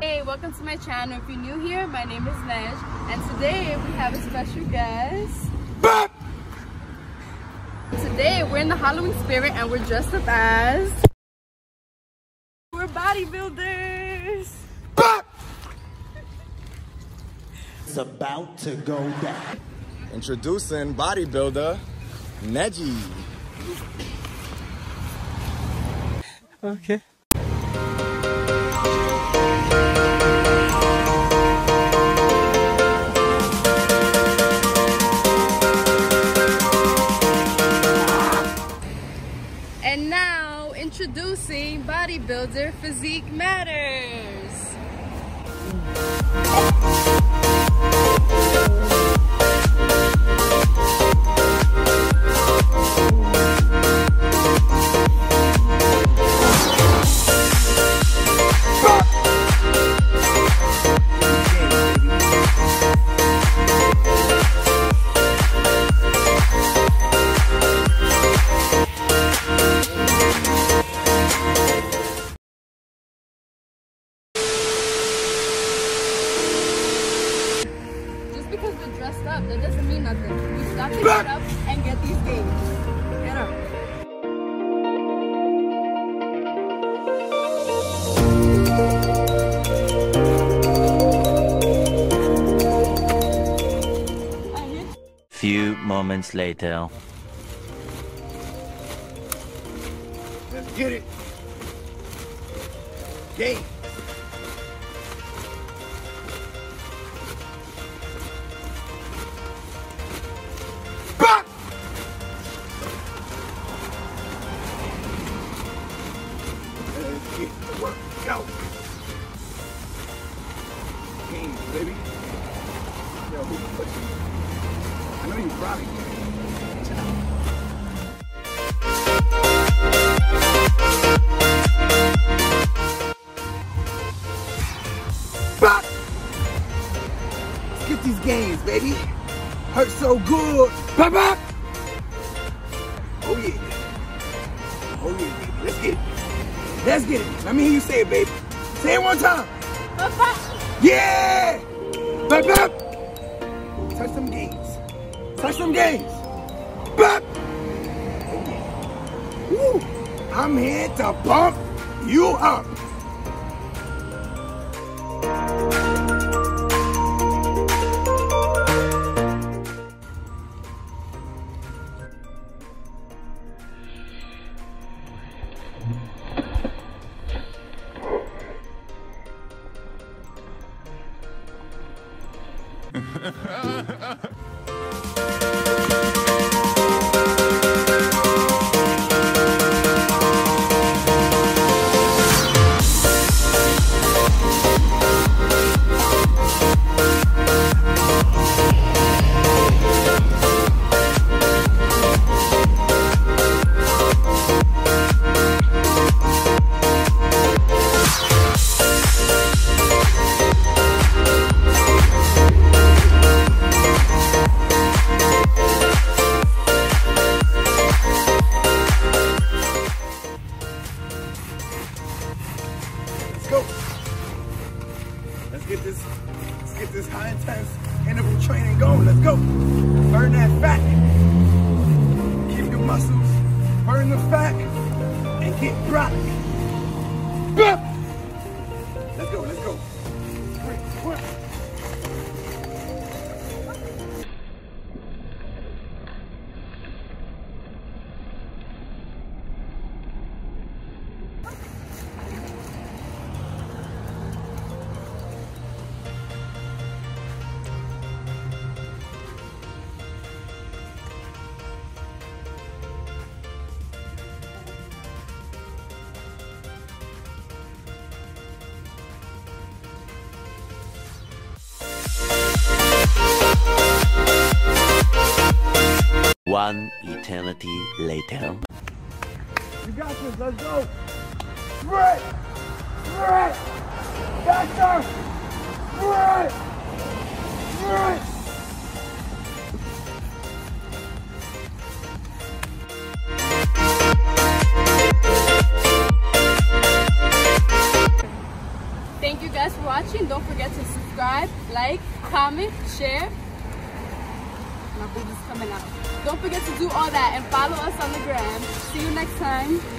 Hey, welcome to my channel. If you're new here, my name is Nej, and today we have a special guest. Today we're in the Halloween spirit and we're dressed up as... We're bodybuilders! It's about to go down. Introducing bodybuilder Nejii. Okay. And now, introducing bodybuilder Physique Matters. That doesn't mean nothing. We stop to get up and get these games. Get up. I Few moments later. Let's get it. Game. Let's these games, baby. Hurt so good. Pop, pop! Oh, yeah. Oh, yeah, baby. Let's get it. Let's get it. Let me hear you say it, baby. Say it one time. Pop up. Yeah! Bop, bop! Touch some games. Touch some games. Bop! Oh, yeah. Woo! I'm here to bump you up. Let's go. Let's get this, let's get this high intense interval training going. Let's go. Burn that fat. Keep your muscles. Burn the fat and get brolic. One eternity later. You got this. Let's go. Right. Right. Faster. Right. Right. Thank you guys for watching. watching. Don't forget to subscribe, like, comment, share. My coming out. Don't forget to do all that and follow us on the gram. See you next time.